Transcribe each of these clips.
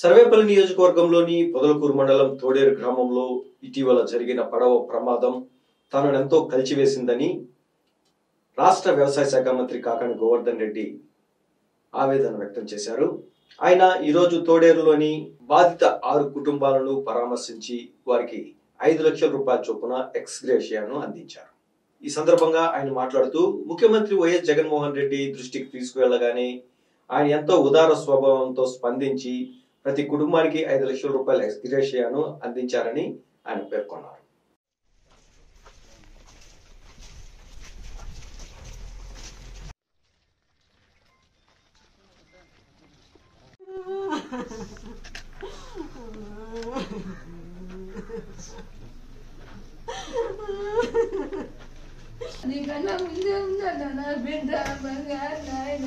సర్వేపల్లి నియోజకవర్గంలోని పొదలకూరు మండలం తోడేరు గ్రామంలో ఇటీవల జరిగిన పడవ ప్రమాదం తనను ఎంతో కలిచివేసిందని రాష్ట్ర వ్యవసాయ శాఖ మంత్రి కాకాని గోవర్ధన్ రెడ్డి ఆవేదన వ్యక్తం చేశారు. ఆయన ఈరోజు తోడేరులోని బాధిత ఆరు కుటుంబాలను పరామర్శించి వారికి ఐదు లక్షల రూపాయల చొప్పున ఎక్స్గ్రేషియాను అందించారు. ఈ సందర్భంగా ఆయన మాట్లాడుతూ ముఖ్యమంత్రి వైఎస్ జగన్మోహన్ రెడ్డి దృష్టికి తీసుకువెళ్ళగానే ఆయన ఎంతో ఉదార స్వభావంతో స్పందించి ప్రతి కుటుంబానికి ఐదు లక్షల రూపాయల ఎక్స్గ్రేషియాను అందించారని ఆయన పేర్కొన్నారు. నీకన్నా ముందే ఉందా నా బిడ్డ బంగారు నాయన.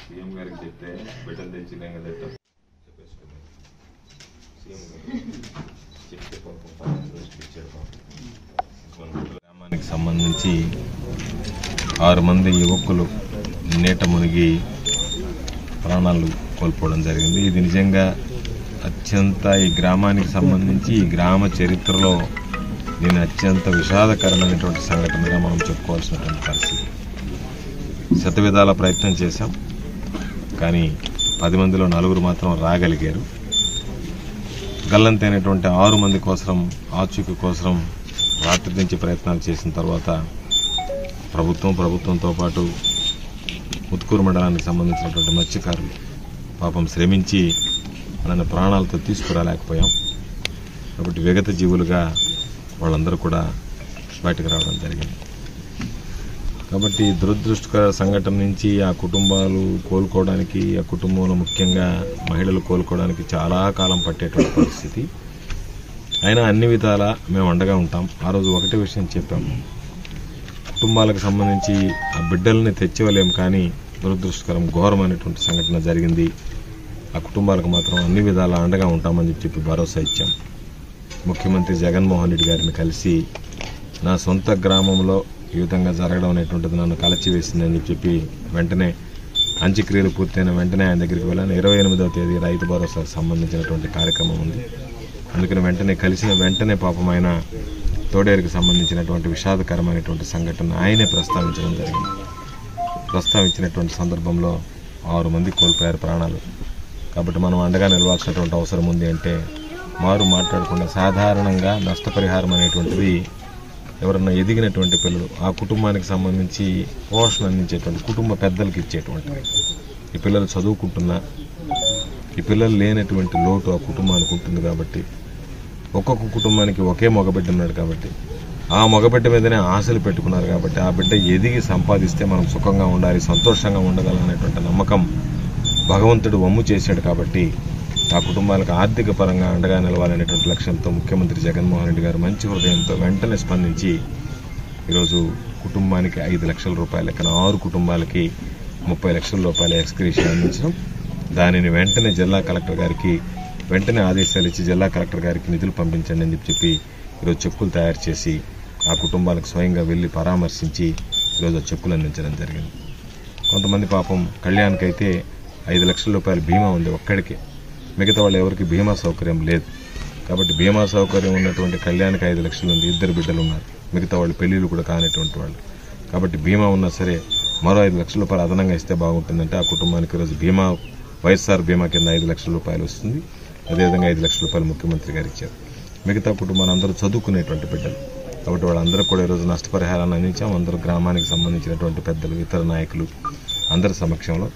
సీఎం గారికి చెప్తే బిడ్డలు తెచ్చినాం కదా చెప్పేసుకున్నాం సీఎం గారు చెప్తే పాపం పన్నెండు రోజులు ఇచ్చారు పాపం మన గ్రామానికి సంబంధించి ఆరు మంది యువకులు నీట మునిగి ప్రాణాలు కోల్పోవడం జరిగింది. ఇది నిజంగా అత్యంత ఈ గ్రామానికి సంబంధించి ఈ గ్రామ చరిత్రలో దీని అత్యంత విషాదకరమైనటువంటి సంఘటనగా మనం చెప్పుకోవాల్సినటువంటి పరిస్థితి. శతవిధాల ప్రయత్నం చేశాం కానీ పది మందిలో నలుగురు మాత్రం రాగలిగారు. గల్లంతైనటువంటి ఆరు మంది కోసం ఆచూకీ కోసం రాత్రి నుంచి ప్రయత్నాలు చేసిన తర్వాత ప్రభుత్వం ప్రభుత్వంతో పాటు ముత్కూరు మండలానికి సంబంధించినటువంటి మత్స్యకారులు పాపం శ్రమించి మనల్ని ప్రాణాలతో తీసుకురాలేకపోయాం. కాబట్టి విగత జీవులుగా వాళ్ళందరూ కూడా బయటకు రావడం జరిగింది. కాబట్టి దురదృష్టకర సంఘటన నుంచి ఆ కుటుంబాలు కోలుకోవడానికి ఆ కుటుంబంలో ముఖ్యంగా మహిళలు కోలుకోవడానికి చాలా కాలం పట్టేటువంటి పరిస్థితి. అయినా అన్ని విధాలా మేము అండగా ఉంటాం. ఆ రోజు ఒకటే విషయం చెప్పాము కుటుంబాలకు సంబంధించి ఆ బిడ్డల్ని తెచ్చివ్వలేం కానీ దురదృష్టకరం ఘోరమైనటువంటి సంఘటన జరిగింది. ఆ కుటుంబాలకు మాత్రం అన్ని విధాలా అండగా ఉంటామని చెప్పి భరోసా ఇచ్చాం. ముఖ్యమంత్రి జగన్మోహన్ రెడ్డి గారిని కలిసి నా సొంత గ్రామంలో ఈ విధంగా జరగడం అనేటువంటిది నన్ను కలచివేసిందని చెప్పి వెంటనే అంత్యక్రియలు పూర్తయిన వెంటనే ఆయన దగ్గరికి వెళ్ళాను. ఇరవై ఎనిమిదవ తేదీ రైతు భరోసాకు సంబంధించినటువంటి కార్యక్రమం ఉంది. అందుకని వెంటనే కలిసిన వెంటనే పాపం ఆయన తోడేరుకు సంబంధించినటువంటి విషాదకరమైనటువంటి సంఘటన ఆయనే ప్రస్తావించడం జరిగింది. ప్రస్తావించినటువంటి సందర్భంలో ఆరు మంది కోల్పోయారు ప్రాణాలు. కాబట్టి మనం అండగా నిలవాల్సినటువంటి అవసరం ఉంది అంటే మారు మాట్లాడకుండా సాధారణంగా నష్టపరిహారం అనేటువంటిది ఎవరన్నా ఎదిగినటువంటి పిల్లలు ఆ కుటుంబానికి సంబంధించి పోషణ అందించేటువంటి కుటుంబ పెద్దలకు ఇచ్చేటువంటిది ఈ పిల్లలు చదువుకుంటున్నా ఈ పిల్లలు లేనటువంటి లోటు ఆ కుటుంబానికి ఉంటుంది కాబట్టి ఒక్కొక్క కుటుంబానికి ఒకే మగబిడ్డ ఉన్నాడు కాబట్టి ఆ మగబిడ్డ మీదనే ఆశలు పెట్టుకున్నారు కాబట్టి ఆ బిడ్డ ఎదిగి సంపాదిస్తే మనం సుఖంగా ఉండాలి సంతోషంగా ఉండగలనేటువంటి నమ్మకం భగవంతుడు వమ్ము చేశాడు కాబట్టి ఆ కుటుంబాలకు ఆర్థిక పరంగా అండగా నిలవాలనేటువంటి లక్ష్యంతో ముఖ్యమంత్రి జగన్మోహన్ రెడ్డి గారు మంచి హృదయంతో వెంటనే స్పందించి ఈరోజు కుటుంబానికి ఐదు లక్షల రూపాయల లెక్కన ఆరు కుటుంబాలకి ముప్పై లక్షల రూపాయల ఎక్స్క్రీషన్ అందించడం దానిని వెంటనే జిల్లా కలెక్టర్ గారికి వెంటనే ఆదేశాలు ఇచ్చి జిల్లా కలెక్టర్ గారికి నిధులు పంపించండి అని చెప్పి చెప్పి ఈరోజు చెక్కులు తయారు చేసి ఆ కుటుంబాలకు స్వయంగా వెళ్ళి పరామర్శించి ఈరోజు ఆ చెక్కులు అందించడం జరిగింది. కొంతమంది పాపం కళ్యాణ్కైతే ఐదు లక్షల రూపాయల బీమా ఉంది ఒక్కడికే. మిగతా వాళ్ళు ఎవరికి బీమా సౌకర్యం లేదు. కాబట్టి బీమా సౌకర్యం ఉన్నటువంటి కళ్యాణ్కి ఐదు లక్షలు ఉంది ఇద్దరు బిడ్డలు ఉన్నారు. మిగతా వాళ్ళు పెళ్ళిళ్ళు కూడా కానిటువంటి వాళ్ళు. కాబట్టి బీమా ఉన్నా సరే మరో ఐదు లక్షల రూపాయలు అదనంగా ఇస్తే బాగుంటుందంటే ఆ కుటుంబానికి ఈరోజు బీమా వైఎస్ఆర్ బీమా కింద ఐదు లక్షల రూపాయలు వస్తుంది. అదేవిధంగా ఐదు లక్షల రూపాయలు ముఖ్యమంత్రి గారు ఇచ్చారు. మిగతా కుటుంబాలందరూ చదువుకునేటువంటి బిడ్డలు. కాబట్టి వాళ్ళందరూ కూడా ఈరోజు నష్టపరిహారాన్ని అందించాం. అందరూ గ్రామానికి సంబంధించినటువంటి పెద్దలు ఇతర నాయకులు అందరి సమక్షంలో